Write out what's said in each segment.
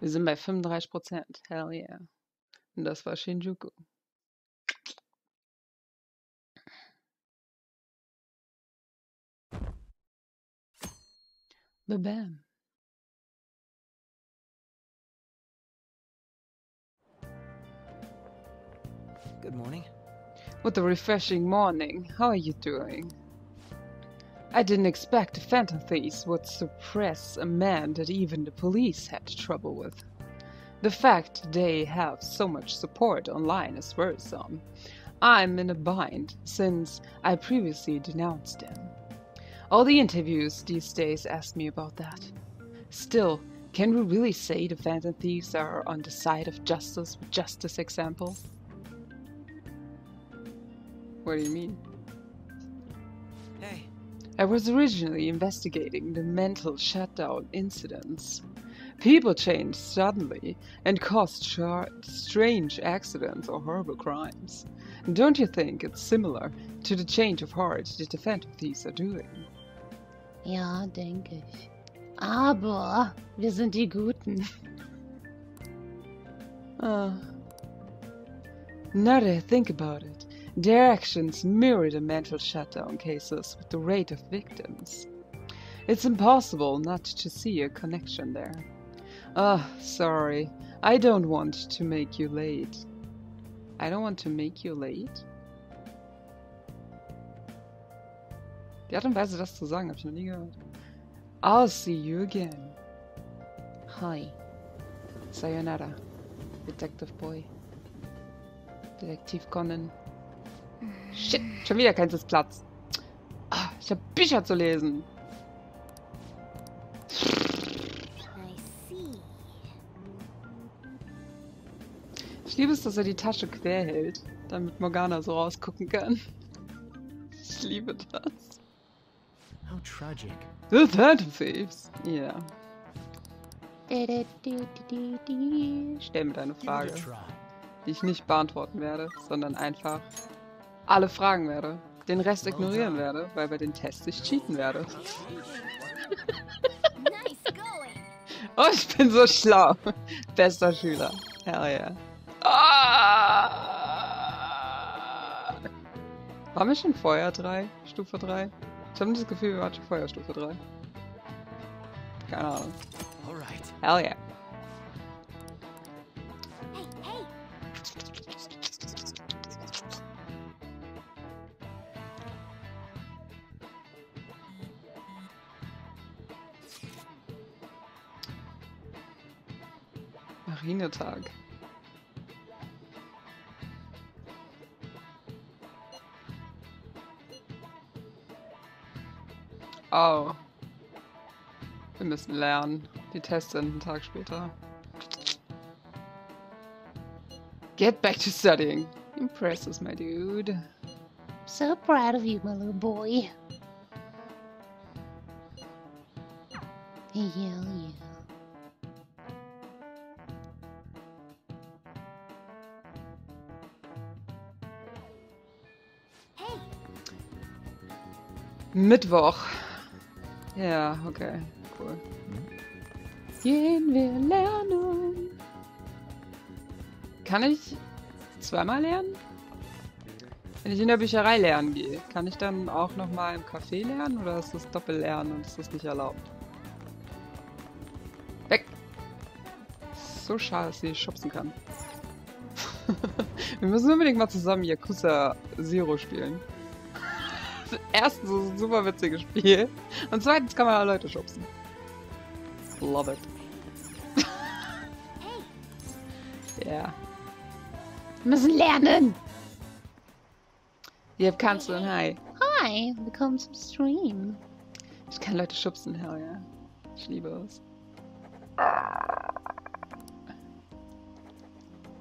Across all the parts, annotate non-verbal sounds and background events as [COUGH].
Wir sind bei 35%. Hell yeah. Und das war Shinjuku. Bam. Good morning. What a refreshing morning. How are you doing? I didn't expect the Phantom Thieves would suppress a man that even the police had trouble with. The fact they have so much support online is worrisome. I'm in a bind since I previously denounced them. All the interviews these days ask me about that. Still, can we really say the Phantom Thieves are on the side of justice with just this example? What do you mean? I was originally investigating the mental shutdown incidents. People change suddenly and cause strange accidents or horrible crimes. Don't you think it's similar to the change of heart that the Phantom Thieves are doing? Ja, denke ich. Aber wir sind die Guten. Uh, now that I think about it, their actions mirror the mental shutdown cases with the rate of victims. It's impossible not to see a connection there. Ah, sorry. I don't want to make you late. I don't want to make you late? Die Art und Weise, das zu sagen, habe ich noch nie gehört. I'll see you again. Hi. Sayonara. Detective Boy. Detektiv Conan. Shit, schon wieder kein Sitzplatz. Ah, ich habe Bücher zu lesen. Ich liebe es, dass er die Tasche quer hält, damit Morgana so rausgucken kann. Ich liebe das. How tragic. The Phantom Thieves. Ja. Stell mir deine Frage, die ich nicht beantworten werde, sondern einfach alle fragen werde. Den Rest ignorieren werde, weil bei den Tests ich cheaten werde. [LAUGHS] Oh, ich bin so schlau. [LAUGHS] Bester Schüler. Hell yeah. Ah! Waren wir schon Feuer 3? Stufe 3? Ich habe das Gefühl, wir waren schon Feuer Stufe 3. Keine Ahnung. Hell yeah. Marinetag. Oh. Wir müssen lernen. Die Tests sind einen Tag später. Get back to studying. Impresses, my dude. So proud of you, my little boy. Hell yeah. Mittwoch. Ja, okay. Cool. Gehen wir lernen. Kann ich zweimal lernen? Wenn ich in der Bücherei lernen gehe, kann ich dann auch nochmal im Café lernen oder ist das Doppellernen und ist das nicht erlaubt? Weg! So schade, dass sie schubsen kann. [LAUGHS] wir müssen unbedingt mal zusammen Yakuza Zero spielen. Erstens ist es ein super witziges Spiel. Und zweitens kann man auch Leute schubsen. Love it. Ja. Wir müssen lernen. Ihr habt Kanzlerin, hi. Hi, willkommen zum Stream. Ich kann Leute schubsen, hell ja. Ich liebe es.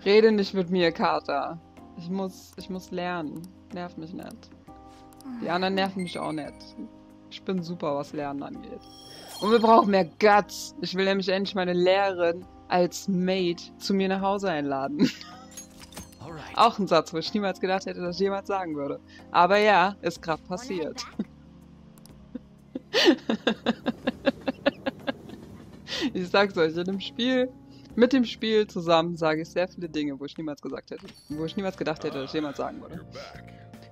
Rede nicht mit mir, Kater. Ich muss, ich muss lernen. Nerv mich nicht. Die anderen nerven mich auch nicht. Ich bin super, was Lernen angeht. Und wir brauchen mehr Guts. Ich will nämlich endlich meine Lehrerin als Maid zu mir nach Hause einladen. [LAUGHS] Auch ein Satz, wo ich niemals gedacht hätte, dass ich jemand sagen würde. Aber ja, ist gerade passiert. [LAUGHS] ich sag's euch, in dem Spiel Mit dem Spiel zusammen sage ich sehr viele Dinge, wo ich niemals gesagt hätte, wo ich niemals gedacht hätte, dass ich jemals sagen würde.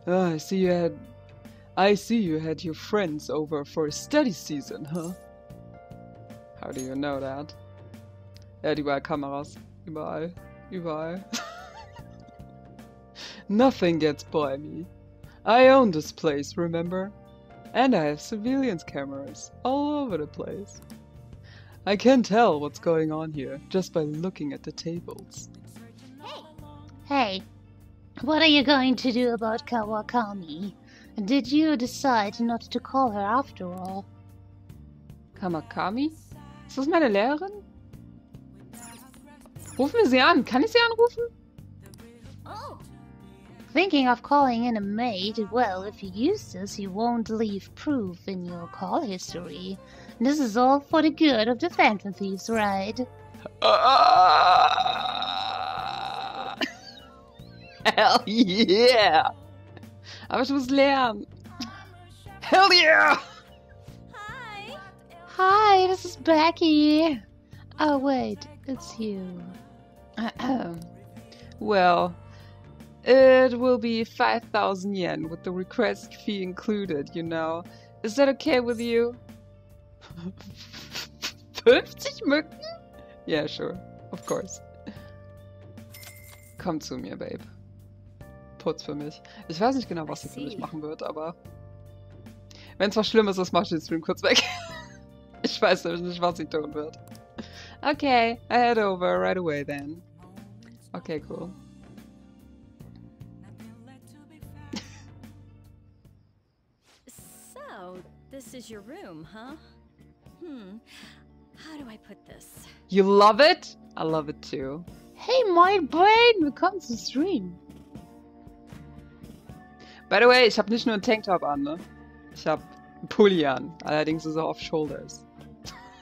Ah, I see you had, I see you had your friends over for a study season, huh? How do you know that? Er hat überall Kameras. Überall. [LAUGHS] Überall. Nothing gets by me. I own this place, remember? And I have surveillance cameras all over the place. I can tell what's going on here just by looking at the tables. Hey! Hey, what are you going to do about Kawakami? Did you decide not to call her after all? Kamakami? Ist das meine Lehrerin? Rufen wir sie an. Kann ich sie anrufen? Oh. Thinking of calling in a maid? Well, if you use this, you won't leave proof in your call history. This is all for the good of the Phantom Thieves, right? Ah. [LAUGHS] Hell yeah! Aber ich muss lernen. Hell yeah! Hi, this is Becky. Oh, wait, it's you. [CLEARS THROAT] well, it will be 5,000 yen with the request fee included, you know. Is that okay with you? [LAUGHS] 50 Mücken? Yeah, sure. Of course. Komm zu mir, Babe. Putz für mich. Ich weiß nicht genau, was sie für mich machen wird, aber... Wenn es was Schlimmes ist, mach ich den Stream kurz weg. [LAUGHS] ich weiß nämlich nicht, was sie tun wird. Okay, I head over right away then. Okay, cool. So, this is your room, huh? Hmm. How do I put this? You love it? I love it too. Hey, my brain, willkommen zu Stream. By the way, ich habe nicht nur einen Tanktop an, ne? Ich habe einen Pulli an. Allerdings ist er off shoulders.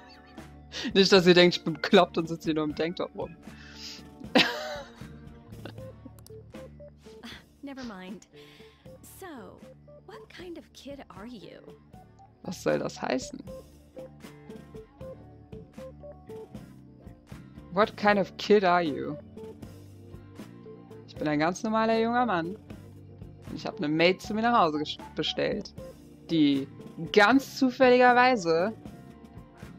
[LAUGHS] nicht, dass ihr denkt, ich bin bekloppt und sitze hier nur im Tanktop rum. [LAUGHS] Never mind. So, what kind of kid are you? Was soll das heißen? What kind of kid are you? Ich bin ein ganz normaler junger Mann. Ich habe eine Maid zu mir nach Hause bestellt, die ganz zufälligerweise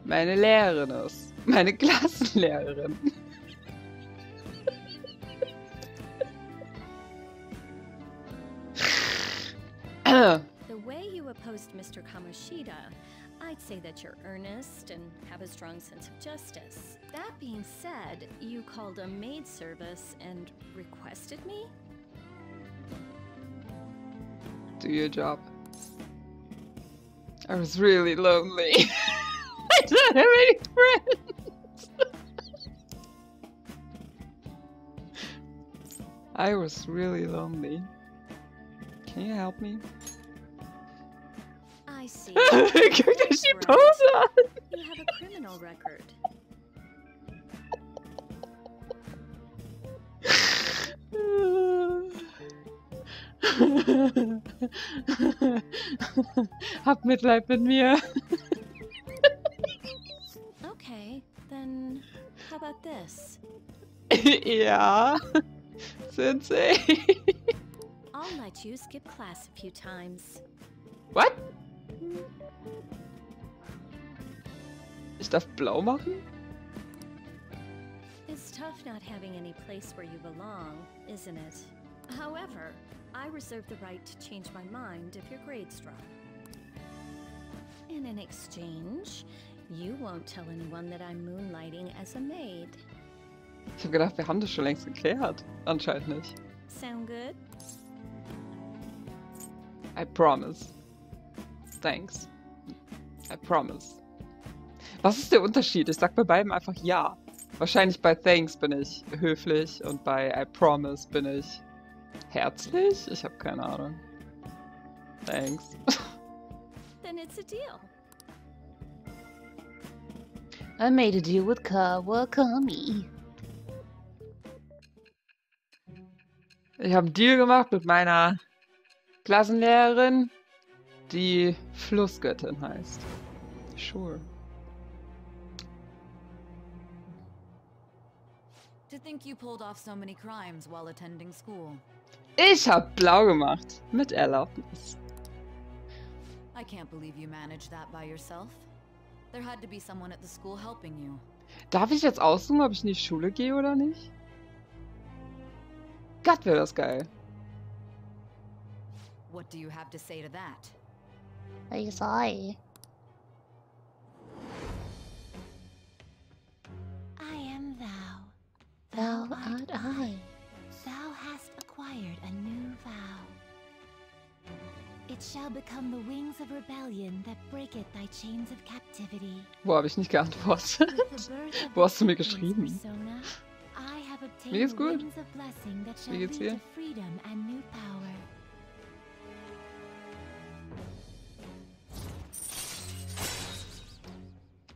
meine Lehrerin ist. [LAUGHS] Meine Klassenlehrerin. The way you opposed Mr. Kamoshida, I'd say that you're earnest and have a strong sense of justice. That being said, you called a maid service and requested me? Do your job. I was really lonely. [LAUGHS] I don't have any friends. I was really lonely. Can you help me? I see. Die Right. Pose an. You have a criminal record. [LAUGHS] [LAUGHS] Hab Mitleid mit mir. Okay, then how about this? [LAUGHS] ja. Sensei. I'll let you skip class a few times. What? Ich darf blau machen? It's tough not having any place where you belong, isn't it? However, I reserve the right to change my mind if your grades drop. And in exchange, you won't tell anyone that I'm moonlighting as a maid. Ich hab gedacht, wir haben das schon längst geklärt. Anscheinend nicht. Sound good? I promise. Thanks. I promise. Was ist der Unterschied? Ich sag bei beiden einfach ja. Wahrscheinlich bei Thanks bin ich höflich und bei I promise bin ich herzlich? Ich habe keine Ahnung. Thanks. [LAUGHS] Then it's a deal. I made a deal with Kawakami. Ich habe einen Deal gemacht mit meiner Klassenlehrerin, die Flussgöttin heißt. Sure. to think you pulled off so many crimes while attending school. Ich hab blau gemacht. Mit Erlaubnis. I can't believe you managed that by yourself. There had to be someone at the school helping you. Darf ich jetzt aussuchen, ob ich in die Schule gehe oder nicht? Gott, wäre das geil. What do you have to say to that? Ich sei. I am thou. Thou art I. Acquired a new vow. It shall become the wings of rebellion that breaketh thy chains of captivity. Wo habe ich nicht geantwortet? With the birth of [LAUGHS] Wo hast du mir geschrieben? I have obtained Mir geht's gut. wings of blessing that shall Wie geht's dir? to eh. freedom and new power.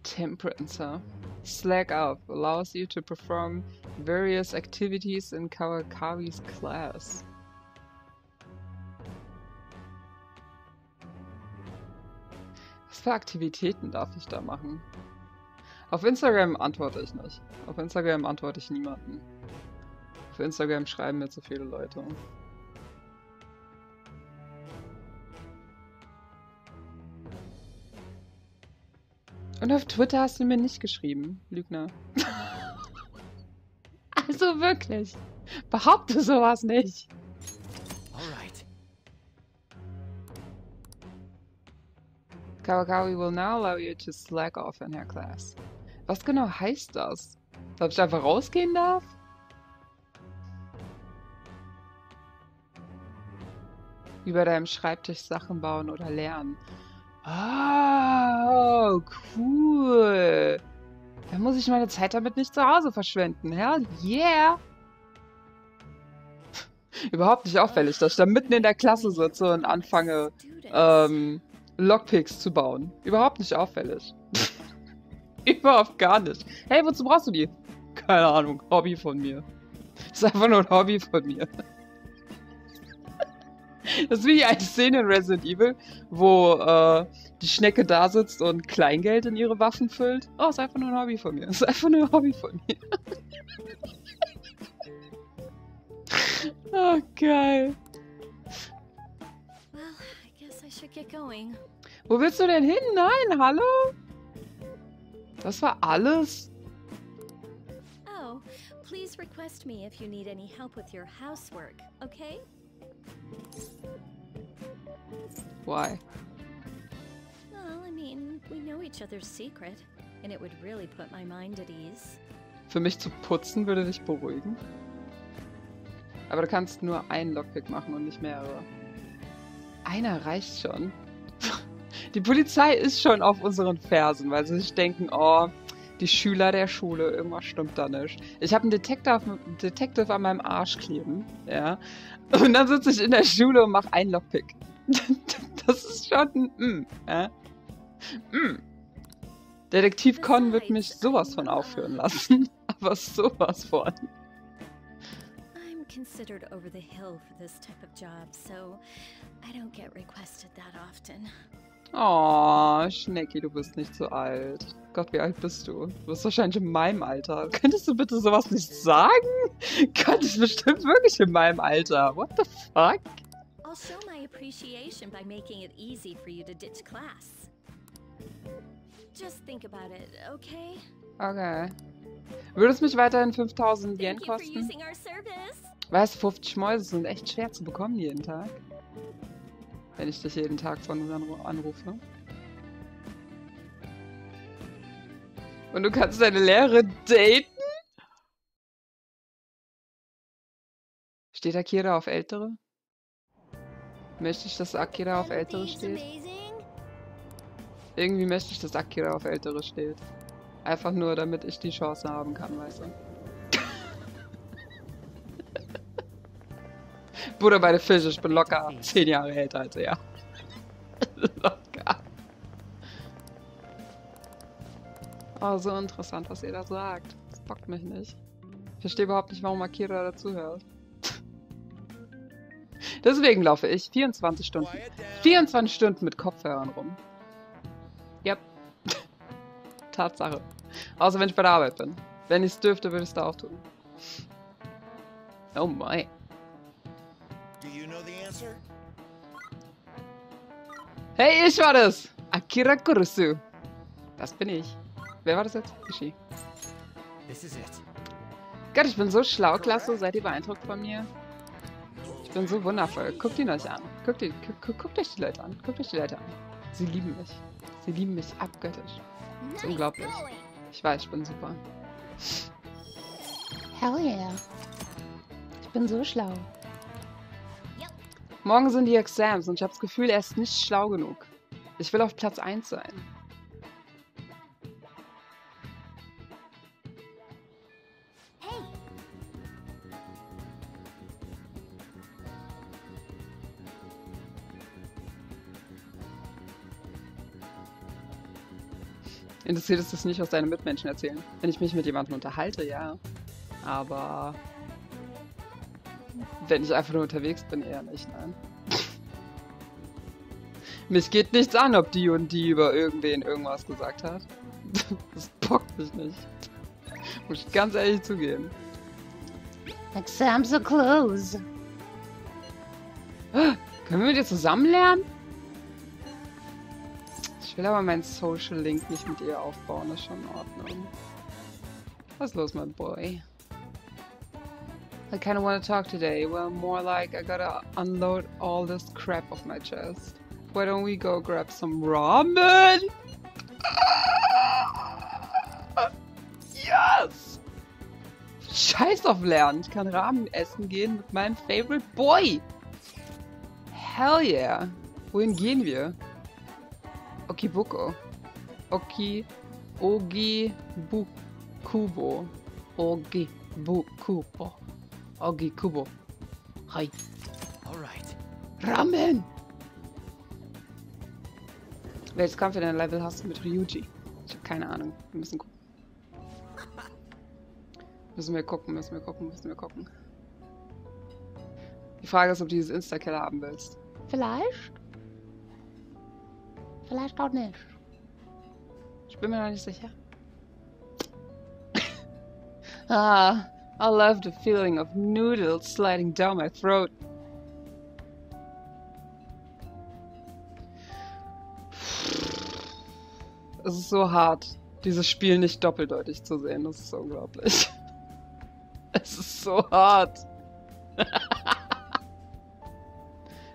Temperancer. Slack up allows you to perform various activities in Kawakawi's class. Was für Aktivitäten darf ich da machen? Auf Instagram antworte ich nicht. Auf Instagram antworte ich niemanden. Auf Instagram schreiben mir zu viele Leute. Und auf Twitter hast du mir nicht geschrieben, Lügner. [LAUGHS] wirklich. Behaupte sowas nicht. Alright. Kawakawi will now allow you to slack off in her class. Was genau heißt das? Ob ich einfach rausgehen darf? Über deinem Schreibtisch Sachen bauen oder lernen. Oh, cool. Dann muss ich meine Zeit damit nicht zu Hause verschwenden. Hell yeah. [LAUGHS] Überhaupt nicht auffällig, dass ich da mitten in der Klasse sitze und anfange, ähm, Lockpicks zu bauen. Überhaupt nicht auffällig. [LAUGHS] Überhaupt gar nicht. Hey, wozu brauchst du die? Keine Ahnung, Hobby von mir. Das ist einfach nur ein Hobby von mir. [LAUGHS] Das ist wie eine Szene in Resident Evil, wo äh, die Schnecke da sitzt und Kleingeld in ihre Waffen füllt. Oh, ist einfach nur ein Hobby von mir. Ist einfach nur ein Hobby von mir. [LAUGHS] oh, geil. Well, I guess I should get going. Wo willst du denn hin? Nein, hallo? Das war alles? Oh, please request me if you need any help with your housework, okay? Why? Mean, we know each other's secret, and it would really put my mind at ease. Für mich zu putzen würde dich beruhigen. Aber du kannst nur einen Lockpick machen und nicht mehrere. Einer reicht schon. [LAUGHS] Die Polizei ist schon auf unseren Fersen, weil sie sich denken, oh, die Schüler der Schule, irgendwas stimmt da nicht. Ich habe einen Detective, Detective an meinem Arsch kleben, ja. Und dann sitze ich in der Schule und mache einen Lockpick. [LAUGHS] Das ist schon ein mm, ja. Mm. Detektiv Con wird mich sowas von aufführen lassen. [LAUGHS] Aber sowas von. I'm considered over the hill for this type of job, so I don't get requested that often. Oh, Schnecki, du bist nicht so alt. Gott, wie alt bist du? Du bist wahrscheinlich in meinem Alter. [LAUGHS] Könntest du bitte sowas nicht sagen? [LAUGHS] Gott, ich bestimmt wirklich in meinem Alter. What the fuck? I'll show my appreciation by making it easy for you to ditch class. Just think about it, okay? Okay. Würde es mich weiterhin 5000 Yen kosten? Weißt du, 50 Mäuse sind echt schwer zu bekommen jeden Tag. Wenn ich dich jeden Tag von anru- anrufe. Und du kannst deine Lehrerin daten? Steht Akira auf Ältere? Möchte ich, dass Akira auf Ältere steht? Irgendwie möchte ich, dass Akira auf Ältere steht. Einfach nur, damit ich die Chance haben kann, weißt du. [LAUGHS] Bruder bei der Fisch, ich bin locker 10 Jahre älter als er. [LAUGHS] locker. Oh, so interessant, was ihr da sagt. Das bockt mich nicht. Ich verstehe überhaupt nicht, warum Akira dazuhört. [LAUGHS] Deswegen laufe ich 24 Stunden. 24 Stunden mit Kopfhörern rum. Tatsache. Außer wenn ich bei der Arbeit bin. Wenn ich es dürfte, würde ich es da auch tun. Oh my. Do you know the answer? Hey, ich war das! Akira Kurusu. Das bin ich. Wer war das jetzt? Ishi. This is it. Gott, ich bin so schlau, Klasse. Seid ihr beeindruckt von mir? Ich bin so wundervoll. Guckt ihn euch an. Guckt, ihn, gu gu guckt euch die Leute an. Guckt euch die Leute an. Sie lieben mich. Sie lieben mich abgöttisch. Das ist unglaublich. Ich weiß, ich bin super. Hell yeah. Ich bin so schlau. Morgen sind die Exams und ich habe das Gefühl, er ist nicht schlau genug. Ich will auf Platz 1 sein. Interessiert es dich nicht, was deine Mitmenschen erzählen? Wenn ich mich mit jemandem unterhalte, ja. Aber wenn ich einfach nur unterwegs bin, eher nicht, nein. [LAUGHS] mich geht nichts an, ob die und die über irgendwen irgendwas gesagt hat. [LAUGHS] das bockt mich nicht. Muss ich ganz ehrlich zugeben. Exams are close. Können wir mit dir zusammen lernen? Will aber meinen Social Link nicht mit ihr aufbauen, das ist schon in Ordnung. Was ist los, mein Boy? I kinda wanna talk today. Well, more like I gotta unload all this crap off my chest. Why don't we go grab some ramen? Yes! Scheiß auf Lernen. Ich kann Ramen essen gehen mit meinem Favorite Boy. Hell yeah. Wohin gehen wir? Okibuko. Oki. Ogi. Bukubo. Ogi. Bukubo. Ogi Kubo. Hi. All right. Ramen! Welches Kampf in deinem Level hast du mit Ryuji? Ich habe keine Ahnung. Wir müssen gucken. Müssen wir gucken, müssen wir gucken, müssen wir gucken. Die Frage ist, ob du dieses Insta-Kill haben willst. Vielleicht. Vielleicht auch nicht. Ich bin mir noch nicht sicher. [LAUGHS] ah, I love the feeling of noodles sliding down my throat. Es ist so hart, dieses Spiel nicht doppeldeutig zu sehen. Das ist unglaublich. [LAUGHS] Es ist so hart. [LAUGHS]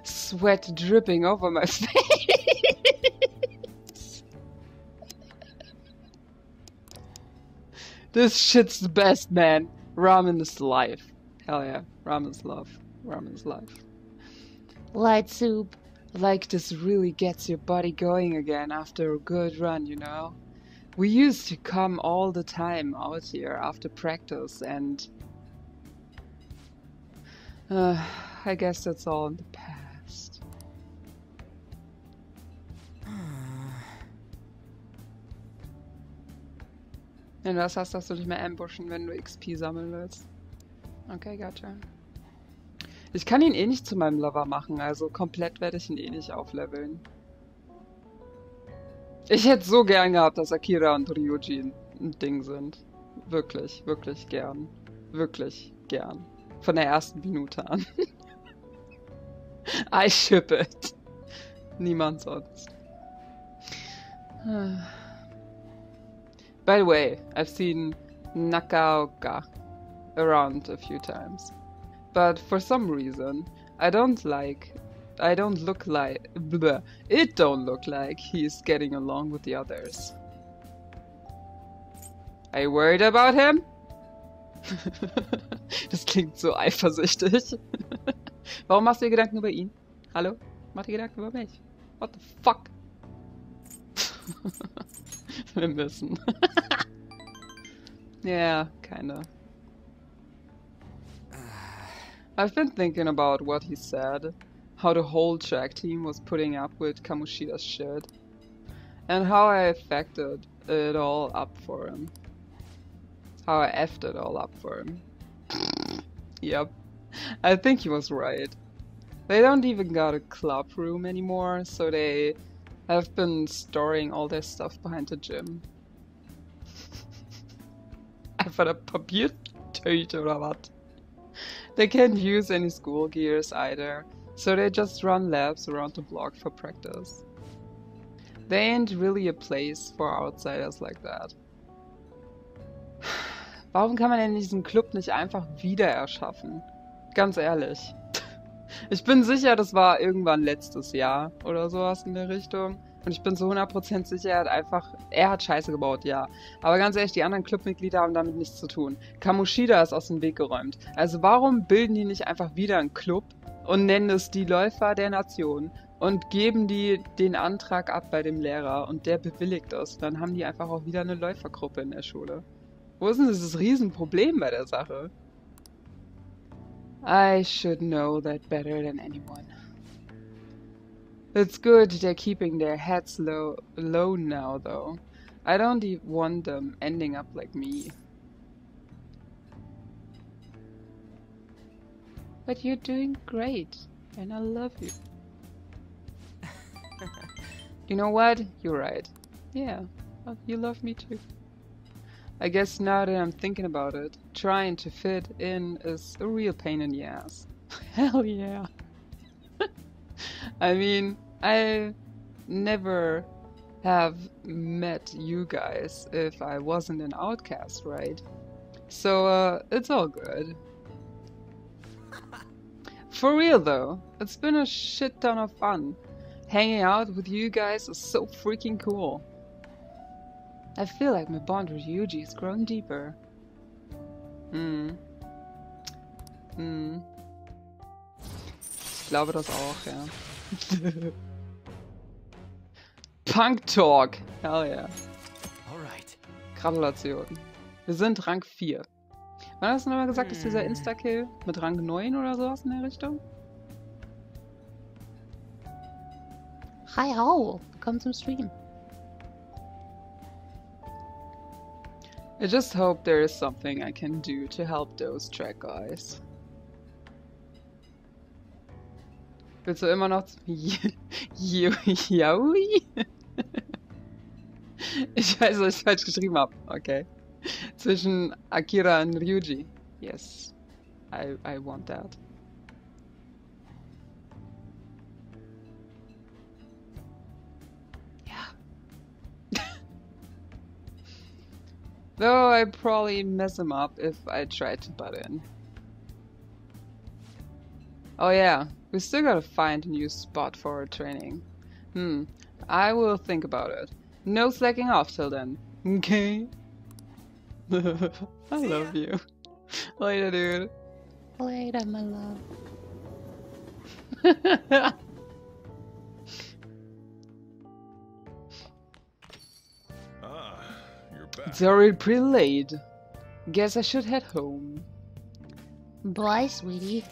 Sweat dripping over my face. This shit's the best, man. Ramen is life. Hell yeah. Ramen's love. Ramen's life. Light soup. Like this really gets your body going again after a good run, you know? We used to come all the time out here after practice and... Uh, I guess that's all in the past. Wenn du das hast, darfst du nicht mehr ambushen, wenn du XP sammeln willst. Okay, gotcha. Ich kann ihn eh nicht zu meinem Lover machen, also komplett werde ich ihn eh nicht aufleveln. Ich hätte so gern gehabt, dass Akira und Ryuji ein- Ding sind. Wirklich, wirklich gern. Wirklich gern. Von der ersten Minute an. [LAUGHS] I ship it. Niemand sonst. By the way, I've seen Nakaoka around a few times. But for some reason, I don't like. I don't look like. Bleh, it don't look like he's getting along with the others. Are you worried about him? [LAUGHS] das klingt so eifersüchtig. [LAUGHS] Warum machst du dir Gedanken über ihn? Hallo? Mach dir Gedanken über mich. What the fuck? [LAUGHS] [LAUGHS] Wir müssen. [LAUGHS] yeah, kinda. I've been thinking about what he said, how the whole track team was putting up with Kamoshida's shit, and how I affected it all up for him. How I effed it all up for him. [LAUGHS] yep, I think he was right. They don't even got a club room anymore, so they have been storing all their stuff behind the gym. Einfach der Papier, Töte oder was? They can't use any school gears either, so they just run laps around the block for practice. They ain't really a place for outsiders like that. [SIGHS] Warum kann man denn diesen Club nicht einfach wieder erschaffen? Ganz ehrlich. Ich bin sicher, das war irgendwann letztes Jahr oder sowas in der Richtung. Und ich bin zu 100% sicher, er hat einfach, er hat Scheiße gebaut, ja. Aber ganz ehrlich, die anderen Clubmitglieder haben damit nichts zu tun. Kamoshida ist aus dem Weg geräumt. Also warum bilden die nicht einfach wieder einen Club und nennen es die Läufer der Nation und geben die den Antrag ab bei dem Lehrer und der bewilligt es. Dann haben die einfach auch wieder eine Läufergruppe in der Schule. Wo ist denn dieses Riesenproblem bei der Sache? I should know that better than anyone. It's good they're keeping their heads low, low now, though. I don't e- want them ending up like me. But you're doing great, and I love you. [LAUGHS] you know what? You're right. Yeah, uh, you love me too. I guess now that I'm thinking about it, trying to fit in is a real pain in the ass. [LAUGHS] Hell yeah. [LAUGHS] I mean, I never have met you guys if I wasn't an outcast, right? So, uh, it's all good. [LAUGHS] For real though, it's been a shit ton of fun. Hanging out with you guys is so freaking cool. I feel like my bond with Yuji is growing deeper. Hmm. Hm. Ich glaube das auch, ja. [LAUGHS] Punk Talk. Hell yeah. Alright. Gratulation. Wir sind Rang 4. Wann hast du nochmal gesagt, ist dieser Insta-Kill mit Rang 9 oder sowas in der Richtung? Hi ho, willkommen zum Stream. I just hope there is something I can do to help those track guys. Willst du immer noch... Yaoi? ich weiß, dass ich falsch geschrieben habe. Okay. Zwischen Akira und Ryuji. Yes. I, I want that. Though I probably mess him up if I try to butt in. Oh yeah, we still gotta find a new spot for our training. Hmm, I will think about it. No slacking off till then. Okay? [LAUGHS] I love you. [LAUGHS] Later, dude. Later, my love. [LAUGHS] it's already pretty late. Guess I should head home. Bye, sweetie.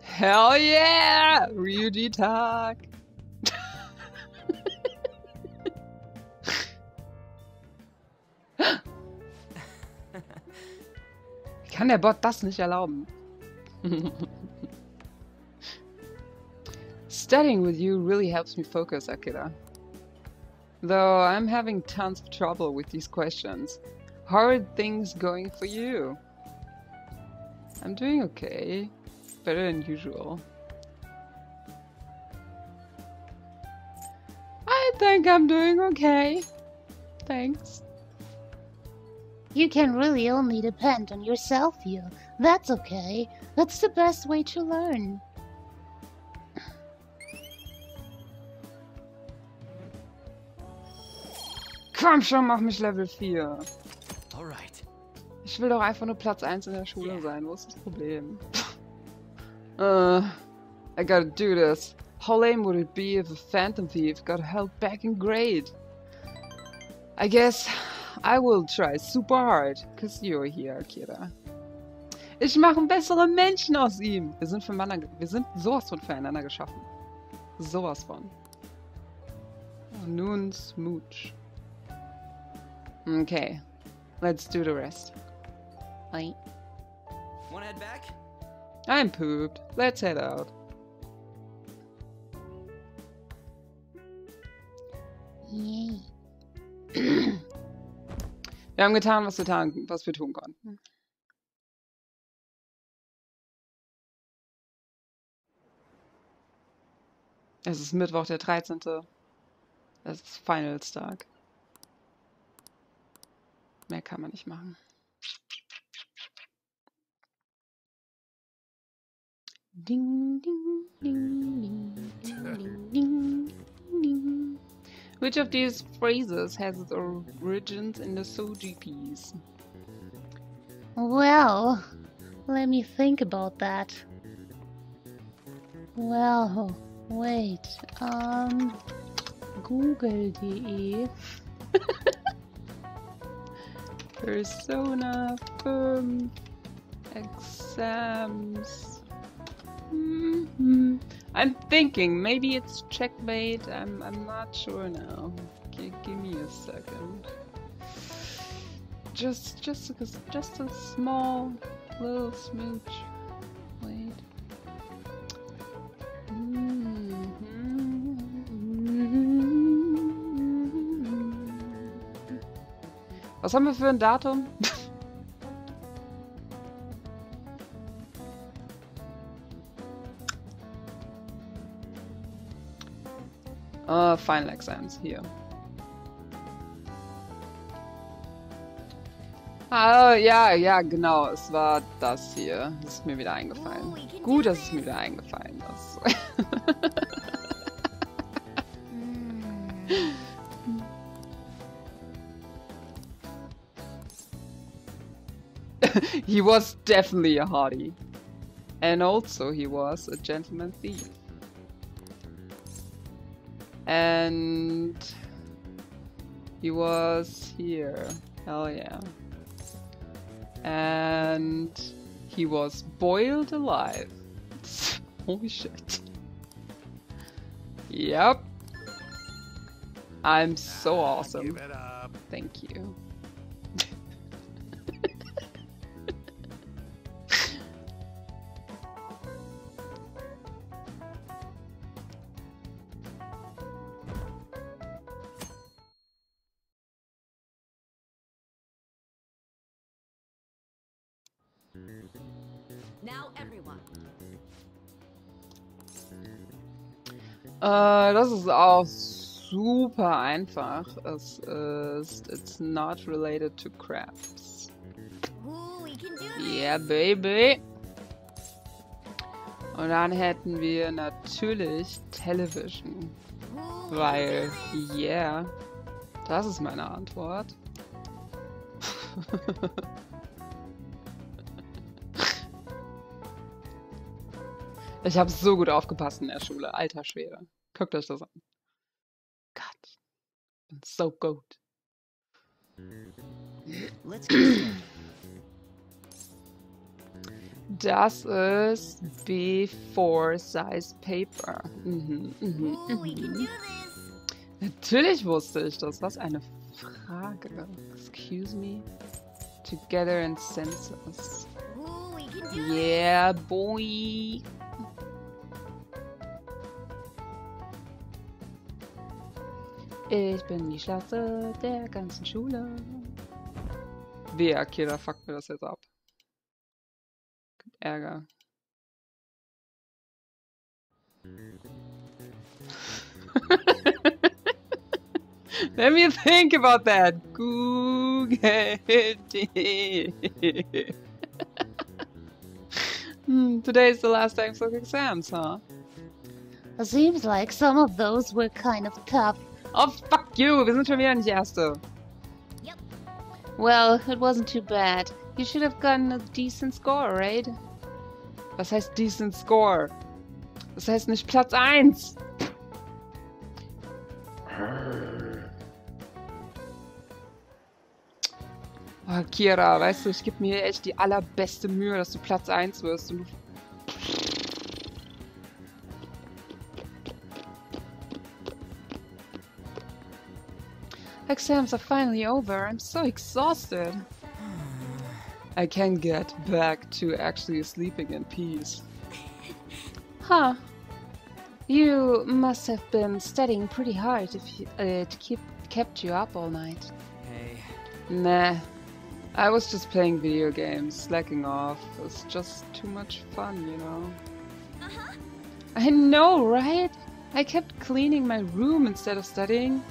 Hell yeah! Ryuji talk! [LAUGHS] Kann der Bot das nicht erlauben? [LAUGHS] Studying with you really helps me focus, Akira. Though I'm having tons of trouble with these questions. How are things going for you? I'm doing okay. Better than usual. I think I'm doing okay. Thanks. You can really only depend on yourself you. That's okay. That's the best way to learn. Komm schon, mach mich Level 4. Alright. Ich will doch einfach nur Platz 1 in der Schule sein. Wo ist das Problem? uh, [LAUGHS] I gotta do this. How lame would it be if a Phantom Thief got held back in grade? I guess I will try super hard, cause you're here, Akira. Ich mache einen besseren Menschen aus ihm. Wir sind, füreinander, wir sind sowas von füreinander geschaffen. Sowas von. Nun Smooch. Okay, let's do the rest. Bye. Wanna head back? I'm pooped. Let's head out. Yay. [CLEARS THROAT] Wir haben getan, was wir, tan was wir tun konnten. Es ist Mittwoch, der 13. Es ist Finals-Tag. Mehr kann man nicht machen. Ding, ding, ding, ding, [LAUGHS] ding, ding, ding. Which of these phrases has its origins in the Soji piece? Well, let me think about that. Well, wait. Um, Google.de. [LAUGHS] Persona 5 exams. Mhm. I'm thinking maybe it's checkmate. I'm I'm not sure now. G give me a second. Just just a, just a small little smooch. Was haben wir für ein Datum? uh, [LAUGHS] final exams hier. Ah, ja, ja, genau. Es war das hier. Das ist mir wieder eingefallen. Gut, dass es mir wieder eingefallen ist. [LAUGHS] he was definitely a hottie. And also he was a gentleman thief. And he was here. Hell yeah. And he was boiled alive. [LAUGHS] Holy shit. Yep. I'm so awesome. Thank you. Äh, das ist auch super einfach. Es ist it's not related to crafts. Yeah, baby. Und dann hätten wir natürlich Television. Weil, yeah, das ist meine Antwort. [LAUGHS] ich habe so gut aufgepasst in der Schule, alter Schwede. Guckt euch das an. Gott, bin so gut. Das ist B4 Size Paper. Mhm, mhm, can mhm. Natürlich wusste ich das. Was eine Frage. Excuse me. Together in census. Do Yeah, boy. Ich bin die Schlauste der ganzen Schule. Wer, Akira, fuckt mir das jetzt ab. Gibt Ärger. [LAUGHS] Let me think about that. Google. [LAUGHS] hmm, today's the last day of exams, huh? Seems like some of those were kind of tough. Oh, fuck you! Wir sind schon wieder nicht Erste. Well, it wasn't too bad. You should have gotten a decent score, right? Was heißt decent score? Das heißt nicht Platz 1. Oh, Kira, weißt du, ich gebe mir echt die allerbeste Mühe, dass du Platz 1 wirst. Und du Exams are finally over. I'm so exhausted. I can't get back to actually sleeping in peace. Huh. You must have been studying pretty hard if you, uh, it keep, kept you up all night. Hey. Nah. I was just playing video games, slacking off. It's just too much fun, you know. Uh-huh. I know, right? I kept cleaning my room instead of studying.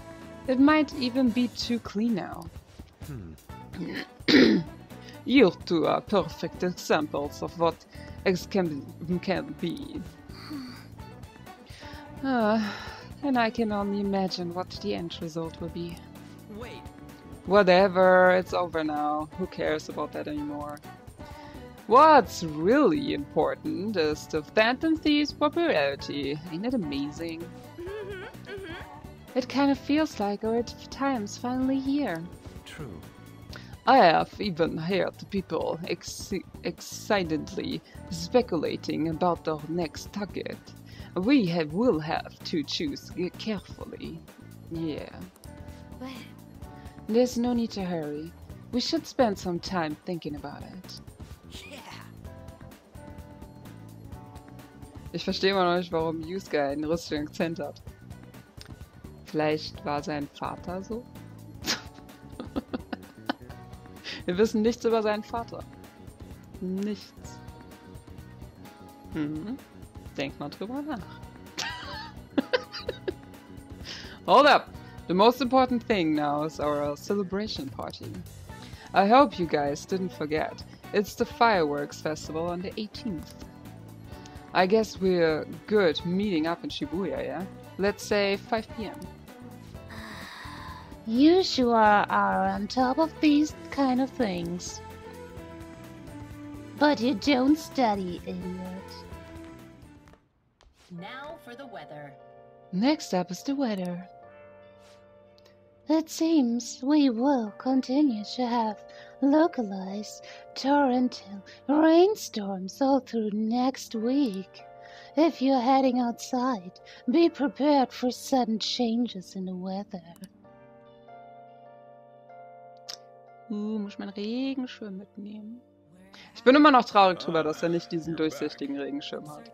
It might even be too clean now. Hmm. [CLEARS THROAT] You two are perfect examples of what X can be. Can be. [SIGHS] Ah, and I can only imagine what the end result will be. Wait. Whatever, it's over now. Who cares about that anymore? What's really important is the Phantom Thief's popularity. Ain't it amazing? It kind of feels like our time's finally here. True. I have even heard people ex excitedly speculating about our next target. We have, will have to choose carefully. Yeah. Well, There's no need to hurry. We should spend some time thinking about it. Yeah. Ich verstehe immer noch nicht, warum Yusuke einen russischen Akzent hat. Vielleicht war sein Vater so? [LAUGHS] Wir wissen nichts über seinen Vater. Nichts. Hm. Denk mal drüber nach. [LAUGHS] Hold up! The most important thing now is our celebration party. I hope you guys didn't forget. It's the fireworks festival on the 18th. I guess we're good meeting up in Shibuya, yeah? Let's say 5 p.m. you sure are on top of these kind of things. But you don't study, idiot. Now for the weather. Next up is the weather. It seems we will continue to have localized torrential rainstorms all through next week. If you're heading outside, be prepared for sudden changes in the weather. Uh, muss ich meinen Regenschirm mitnehmen? Ich bin immer noch traurig drüber, dass er nicht diesen durchsichtigen Regenschirm hat.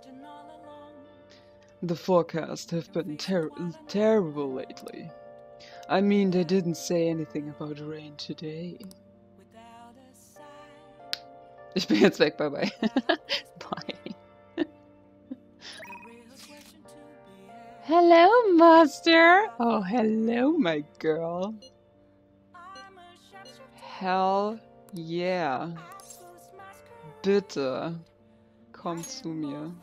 The forecast have been ter terrible lately. I mean, they didn't say anything about rain today. Ich bin jetzt weg, bye bye. [LAUGHS] bye. hello, Master. Oh, hello, my girl. Hell yeah. Bitte. Komm zu mir.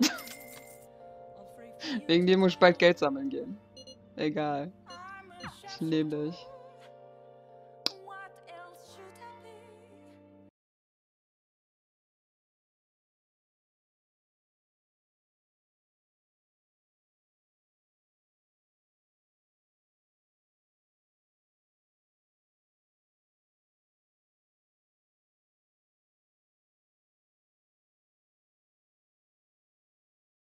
[LAUGHS] Wegen dir muss ich bald Geld sammeln gehen. Egal. Ich liebe dich.